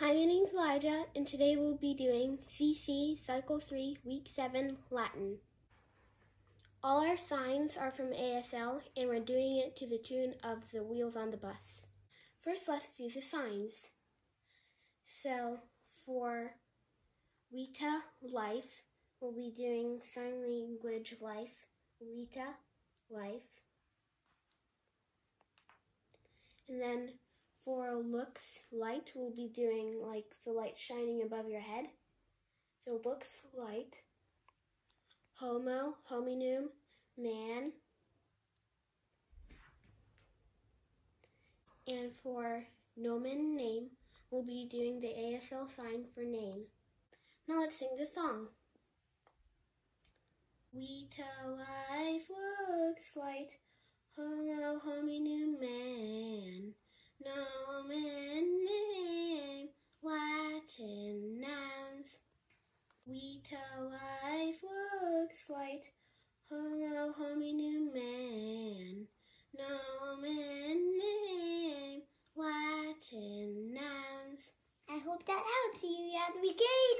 Hi, my name's Elijah, and today we'll be doing CC Cycle 3, Week 7, Latin. All our signs are from ASL, and we're doing it to the tune of the wheels on the bus. First, let's do the signs. So, for Vita Life, we'll be doing sign language life, Vita Life. And then for lux light, we'll be doing like the light shining above your head. So lux light. Homo, hominum, man. And for nomen, name, we'll be doing the ASL sign for name. Now let's sing the song. We tell life lux light, homo hope that helps you. To be great.